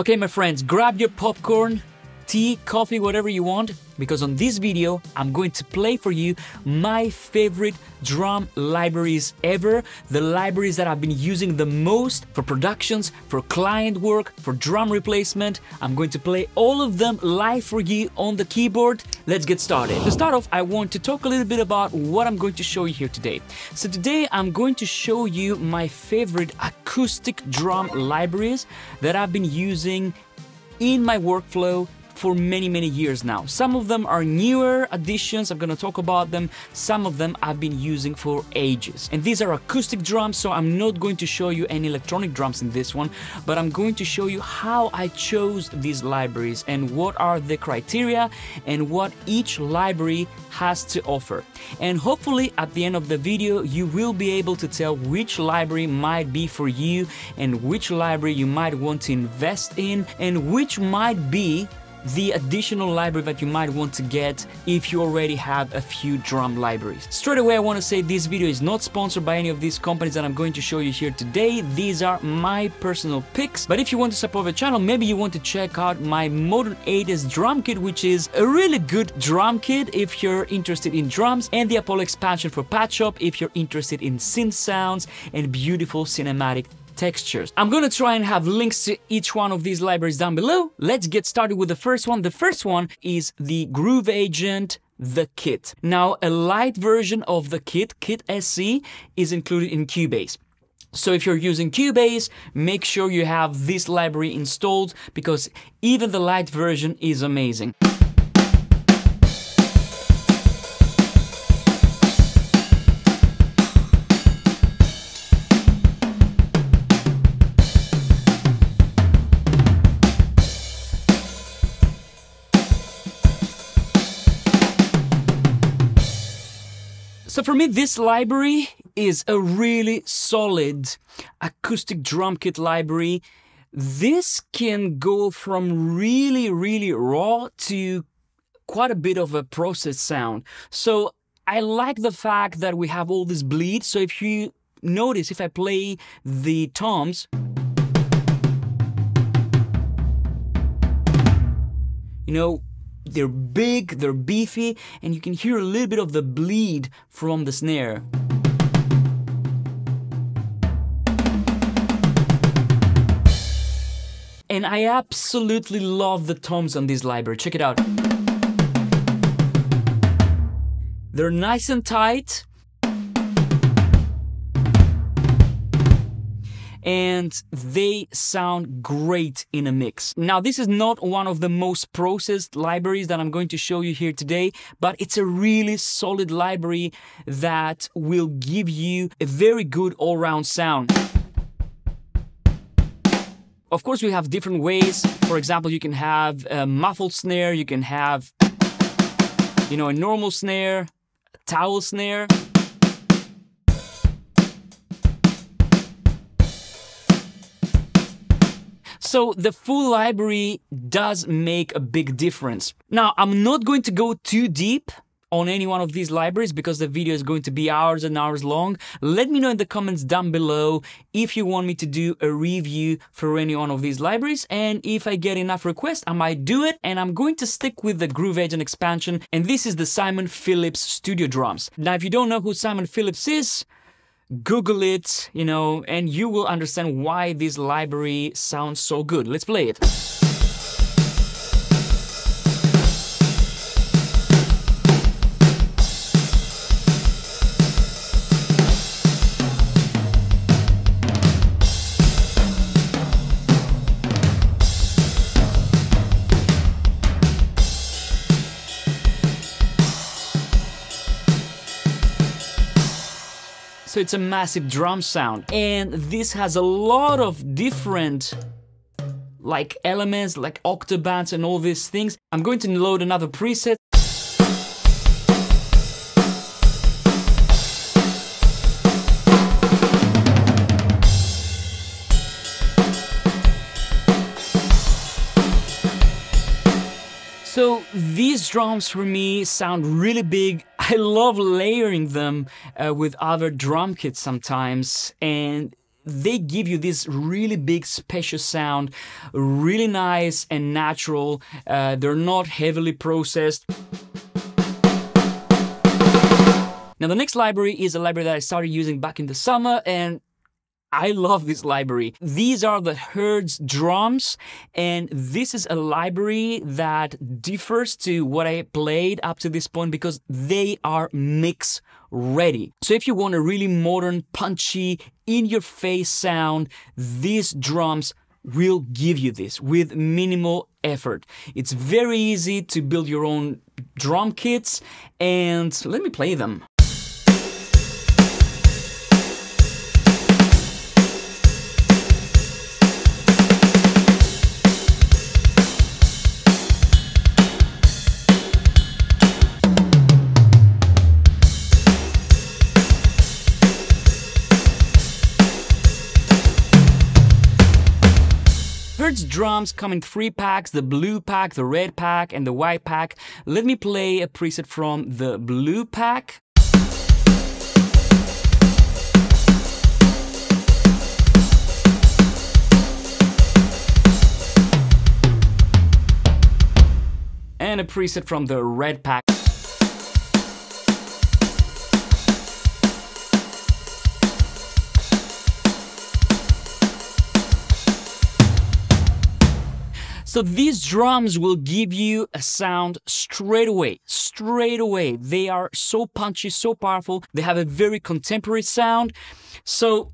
Okay, my friends, grab your popcorn, tea, coffee, whatever you want, because on this video, I'm going to play for you my favorite drum libraries ever, the libraries that I've been using the most for productions, for client work, for drum replacement. I'm going to play all of them live for you on the keyboard. Let's get started. To start off, I want to talk a little bit about what I'm going to show you here today. So today, I'm going to show you my favorite acoustic drum libraries that I've been using in my workflow for many, many years now. Some of them are newer additions, I'm gonna talk about them. Some of them I've been using for ages. And these are acoustic drums, so I'm not going to show you any electronic drums in this one, but I'm going to show you how I chose these libraries and what are the criteria and what each library has to offer. And hopefully at the end of the video, you will be able to tell which library might be for you and which library you might want to invest in and which might be the additional library that you might want to get if you already have a few drum libraries. Straight away, I want to say this video is not sponsored by any of these companies that I'm going to show you here today. These are my personal picks. But if you want to support the channel, maybe you want to check out my Modern 80s drum kit, which is a really good drum kit if you're interested in drums, and the Apollo expansion for Padshop if you're interested in synth sounds and beautiful cinematic textures. I'm gonna try and have links to each one of these libraries down below. Let's get started with the first one. The first one is the Groove Agent the kit. Now, a light version of the kit, Kit SE, is included in Cubase. So if you're using Cubase, make sure you have this library installed because even the light version is amazing. So for me, this library is a really solid acoustic drum kit library. This can go from really, really raw to quite a bit of a processed sound. So I like the fact that we have all this bleed. So if you notice, if I play the toms, you know, they're big, they're beefy, and you can hear a little bit of the bleed from the snare. And I absolutely love the toms on this library. Check it out. They're nice and tight, and they sound great in a mix. Now, this is not one of the most processed libraries that I'm going to show you here today, but it's a really solid library that will give you a very good all-round sound. Of course, we have different ways. For example, you can have a muffled snare, you can have, you know, a normal snare, towel snare. So the full library does make a big difference. Now, I'm not going to go too deep on any one of these libraries because the video is going to be hours and hours long. Let me know in the comments down below if you want me to do a review for any one of these libraries and if I get enough requests I might do it and I'm going to stick with the Groove Agent expansion and this is the Simon Phillips Studio Drums. Now if you don't know who Simon Phillips is, Google it, you know, and you will understand why this library sounds so good. Let's play it. It's a massive drum sound. And this has a lot of different like elements, like octobans and all these things. I'm going to load another preset. So these drums for me sound really big. I love layering them uh, with other drum kits sometimes and they give you this really big spacious sound, really nice and natural. Uh, they're not heavily processed. Now the next library is a library that I started using back in the summer and I love this library. These are the Hertz drums, and this is a library that differs to what I played up to this point because they are mix ready. So if you want a really modern, punchy, in your face sound, these drums will give you this with minimal effort. It's very easy to build your own drum kits, and let me play them. Drums come in three packs, the blue pack, the red pack, and the white pack. Let me play a preset from the blue pack. And a preset from the red pack. So these drums will give you a sound straight away, straight away. They are so punchy, so powerful. They have a very contemporary sound. So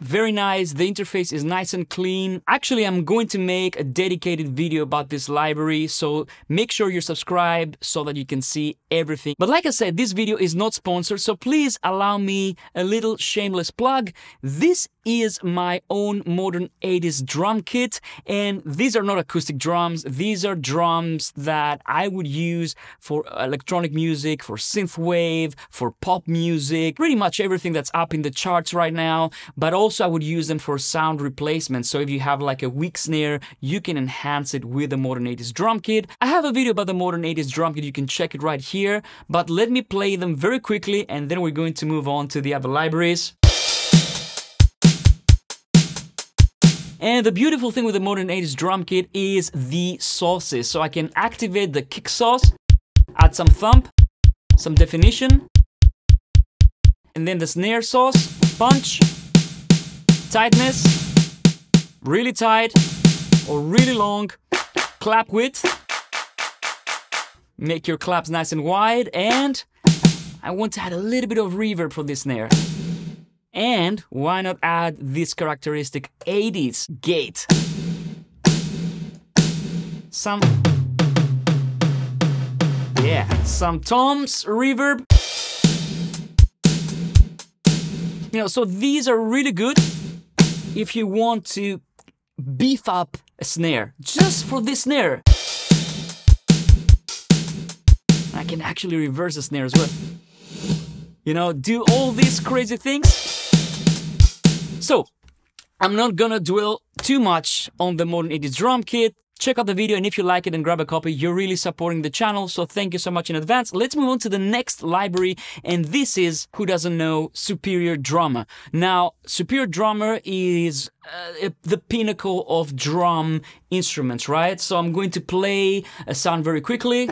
very nice. The interface is nice and clean. Actually, I'm going to make a dedicated video about this library, so make sure you're subscribed so that you can see everything. But like I said, this video is not sponsored, so please allow me a little shameless plug. This is my own modern 80s drum kit and these are not acoustic drums. These are drums that I would use for electronic music for synthwave for pop music pretty much everything that's up in the charts right now but also I would use them for sound replacement. So if you have like a weak snare you can enhance it with the modern 80s drum kit. I have a video about the modern 80s drum kit. You can check it right here but let me play them very quickly and then we're going to move on to the other libraries And the beautiful thing with the Modern 80s drum kit is the sauces. So I can activate the kick sauce, add some thump, some definition, and then the snare sauce, punch, tightness, really tight or really long, clap width, make your claps nice and wide, and I want to add a little bit of reverb for this snare. And why not add this characteristic 80s gate? Some... Yeah, some toms, reverb. You know, so these are really good if you want to beef up a snare, just for this snare. I can actually reverse the snare as well. You know, do all these crazy things so, I'm not gonna dwell too much on the Modern 80s drum kit. Check out the video and if you like it and grab a copy, you're really supporting the channel, so thank you so much in advance. Let's move on to the next library, and this is, who doesn't know, Superior Drummer. Now, Superior Drummer is uh, the pinnacle of drum instruments, right? So I'm going to play a sound very quickly.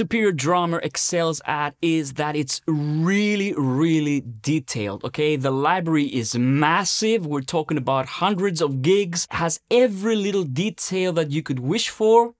Superior Drummer excels at is that it's really, really detailed, okay? The library is massive. We're talking about hundreds of gigs, has every little detail that you could wish for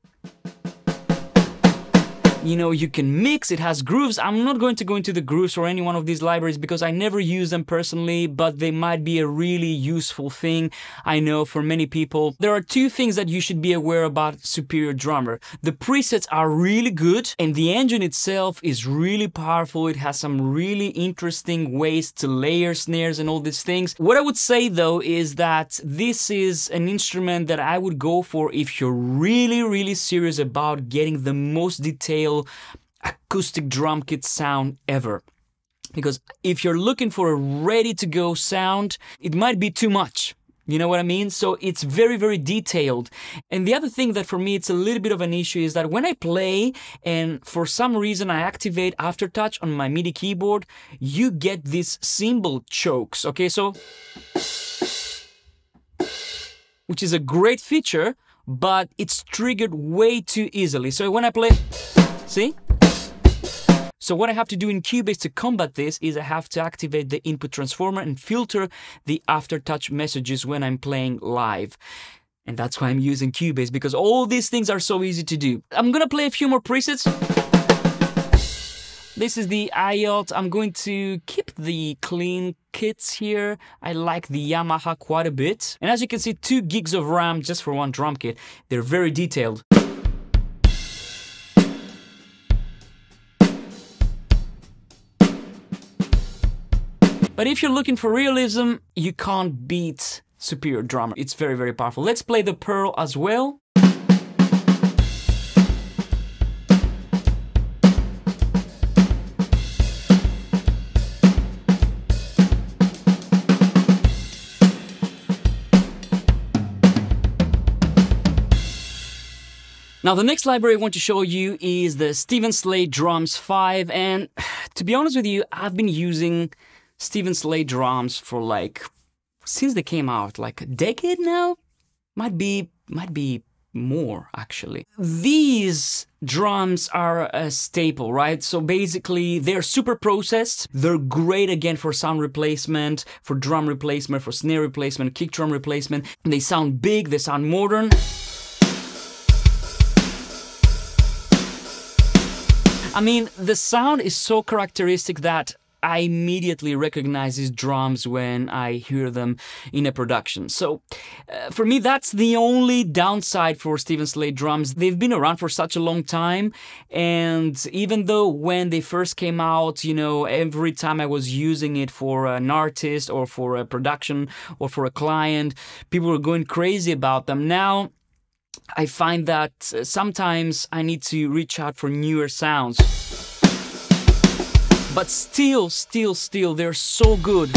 you know, you can mix, it has grooves. I'm not going to go into the grooves or any one of these libraries because I never use them personally, but they might be a really useful thing. I know for many people. There are two things that you should be aware about Superior Drummer. The presets are really good and the engine itself is really powerful. It has some really interesting ways to layer snares and all these things. What I would say though is that this is an instrument that I would go for if you're really, really serious about getting the most detailed acoustic drum kit sound ever. because if you're looking for a ready to go sound, it might be too much. You know what I mean? So it's very, very detailed. And the other thing that for me it's a little bit of an issue is that when I play and for some reason I activate Aftertouch on my MIDI keyboard, you get these cymbal chokes. Okay, so which is a great feature, but it's triggered way too easily. So when I play, see? So what I have to do in Cubase to combat this is I have to activate the input transformer and filter the aftertouch messages when I'm playing live. And that's why I'm using Cubase because all these things are so easy to do. I'm gonna play a few more presets. This is the IOT. I'm going to keep the clean kits here. I like the Yamaha quite a bit. And as you can see, two gigs of RAM just for one drum kit. They're very detailed. But if you're looking for realism, you can't beat Superior Drummer. It's very, very powerful. Let's play the Pearl as well. Now the next library I want to show you is the Steven Slate Drums 5 and to be honest with you, I've been using Steven Slate drums for like since they came out, like a decade now. Might be might be more actually. These drums are a staple, right? So basically they're super processed. They're great again for sound replacement, for drum replacement, for snare replacement, kick drum replacement. They sound big, they sound modern. I mean, the sound is so characteristic that I immediately recognize these drums when I hear them in a production. So uh, for me, that's the only downside for Steven Slate drums. They've been around for such a long time. And even though when they first came out, you know, every time I was using it for an artist or for a production or for a client, people were going crazy about them. Now, I find that uh, sometimes I need to reach out for newer sounds. But still, still, still, they're so good.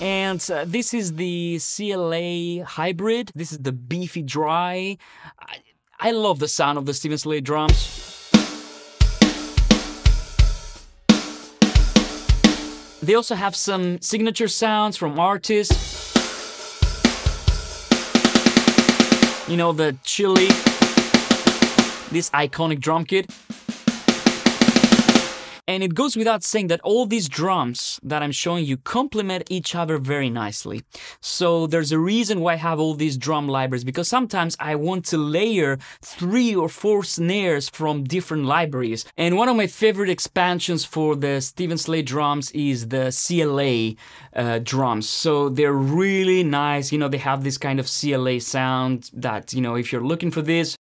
And uh, this is the CLA hybrid. This is the beefy dry. I, I love the sound of the Steven Slate drums. They also have some signature sounds from artists. You know, the chili, this iconic drum kit. And it goes without saying that all these drums that I'm showing you complement each other very nicely. So there's a reason why I have all these drum libraries because sometimes I want to layer three or four snares from different libraries. And one of my favorite expansions for the Steven Slate drums is the CLA uh, drums. So they're really nice. You know, they have this kind of CLA sound that, you know, if you're looking for this,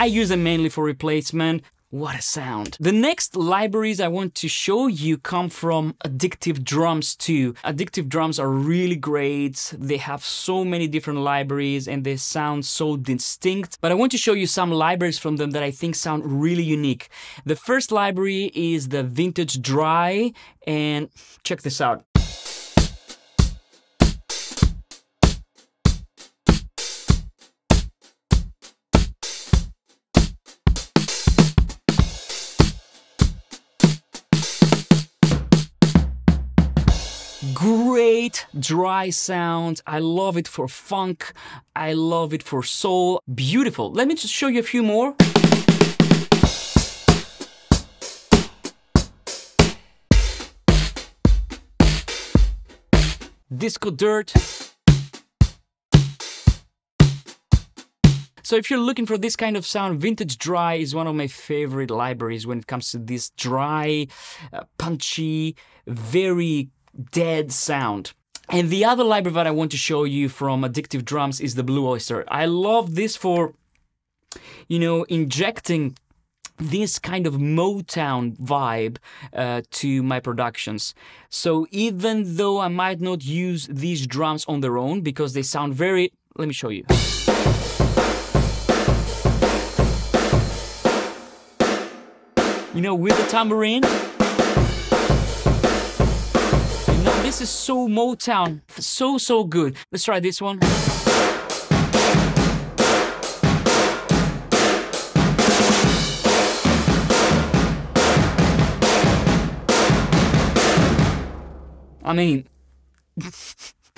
I use them mainly for replacement. What a sound. The next libraries I want to show you come from Addictive Drums too. Addictive Drums are really great. They have so many different libraries and they sound so distinct. But I want to show you some libraries from them that I think sound really unique. The first library is the Vintage Dry and check this out. Dry sound. I love it for funk. I love it for soul. Beautiful. Let me just show you a few more. Disco Dirt. So if you're looking for this kind of sound, Vintage Dry is one of my favorite libraries when it comes to this dry, uh, punchy, very dead sound. And the other library that I want to show you from Addictive Drums is the Blue Oyster. I love this for, you know, injecting this kind of Motown vibe uh, to my productions. So even though I might not use these drums on their own because they sound very, let me show you. You know, with the tambourine, this is so Motown, so, so good. Let's try this one. I mean,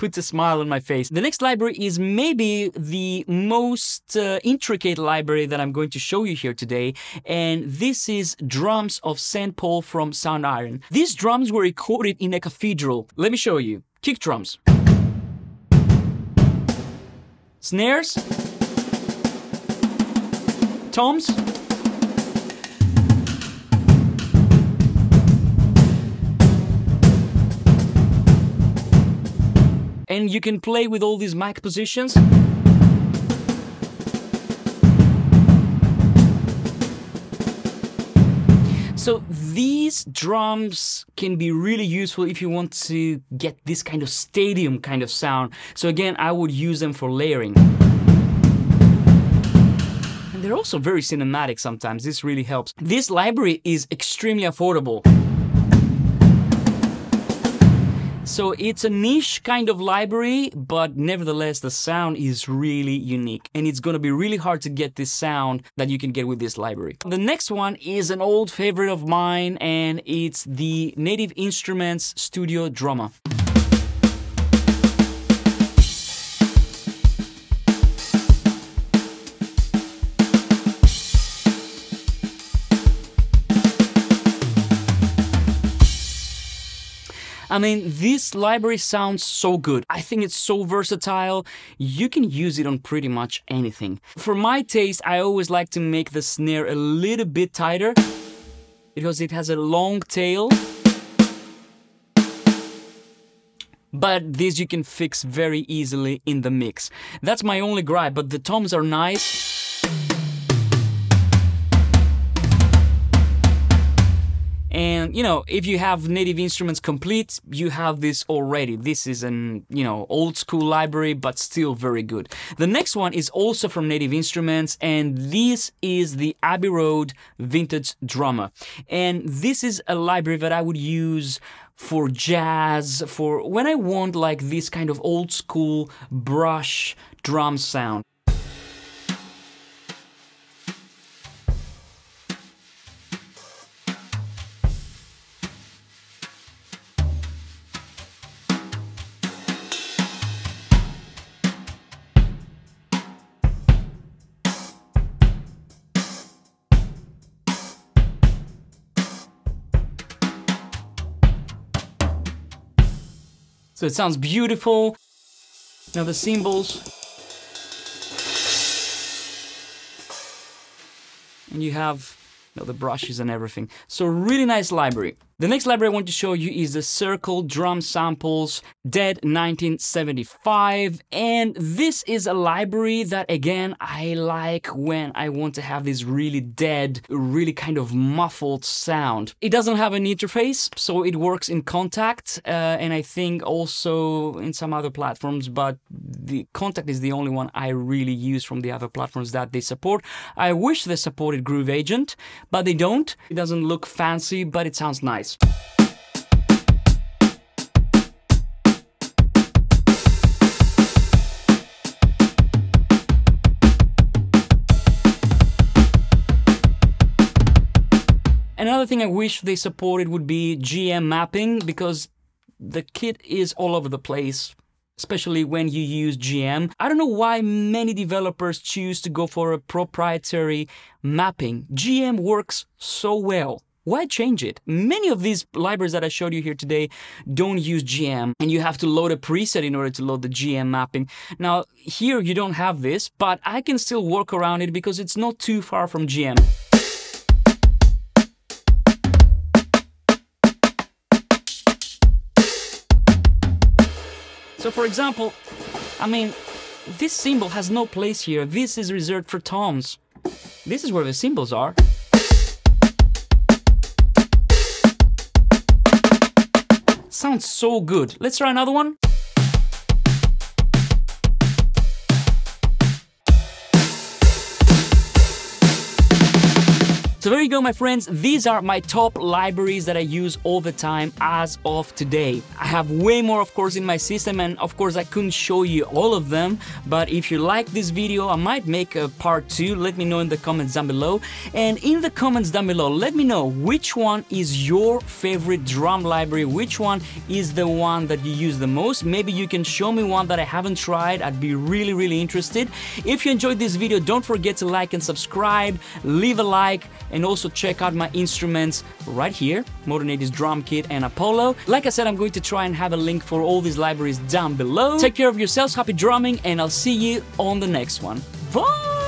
puts a smile on my face. The next library is maybe the most uh, intricate library that I'm going to show you here today, and this is Drums of St. Paul from Soundiron. These drums were recorded in a cathedral. Let me show you. Kick drums. Snares. Toms. And you can play with all these mic positions. So these drums can be really useful if you want to get this kind of stadium kind of sound. So again, I would use them for layering. And they're also very cinematic sometimes. This really helps. This library is extremely affordable. So it's a niche kind of library, but nevertheless, the sound is really unique. And it's gonna be really hard to get this sound that you can get with this library. The next one is an old favorite of mine, and it's the Native Instruments Studio Drummer. I mean, this library sounds so good. I think it's so versatile. You can use it on pretty much anything. For my taste, I always like to make the snare a little bit tighter because it has a long tail. But this you can fix very easily in the mix. That's my only gripe, but the toms are nice. You know, if you have native instruments Komplete, you have this already. This is an, you know, old school library, but still very good. The next one is also from Native Instruments, and this is the Abbey Road Vintage Drummer. And this is a library that I would use for jazz, for when I want like this kind of old school brush drum sound. So it sounds beautiful. Now the cymbals. And you have you know, the brushes and everything. So really nice library. The next library I want to show you is the Circle Drum Samples Dead 1975 and this is a library that again I like when I want to have this really dead, really kind of muffled sound. It doesn't have an interface so it works in Kontakt uh, and I think also in some other platforms but the Kontakt is the only one I really use from the other platforms that they support. I wish they supported Groove Agent but they don't. It doesn't look fancy but it sounds nice. Another thing I wish they supported would be GM mapping because the kit is all over the place especially when you use GM. I don't know why many developers choose to go for a proprietary mapping. GM works so well. Why change it? Many of these libraries that I showed you here today don't use GM and you have to load a preset in order to load the GM mapping. Now, here you don't have this, but I can still work around it because it's not too far from GM. So for example, I mean, this cymbal has no place here. This is reserved for toms. This is where the cymbals are. Sounds so good. Let's try another one. So there you go, my friends. These are my top libraries that I use all the time as of today. I have way more, of course, in my system, and of course, I couldn't show you all of them. But if you like this video, I might make a part two. Let me know in the comments down below. And in the comments down below, let me know which one is your favorite drum library, which one is the one that you use the most. Maybe you can show me one that I haven't tried. I'd be really, really interested. If you enjoyed this video, don't forget to like and subscribe, leave a like, and also check out my instruments right here, Modern 80s Drum Kit and Apollo. Like I said, I'm going to try and have a link for all these libraries down below. Take care of yourselves, happy drumming, and I'll see you on the next one. Bye!